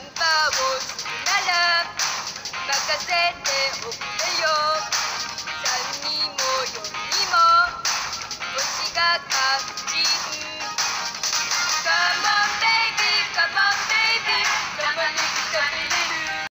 ンパをするなら任せておくれよ。3人も4人も星が勝ち。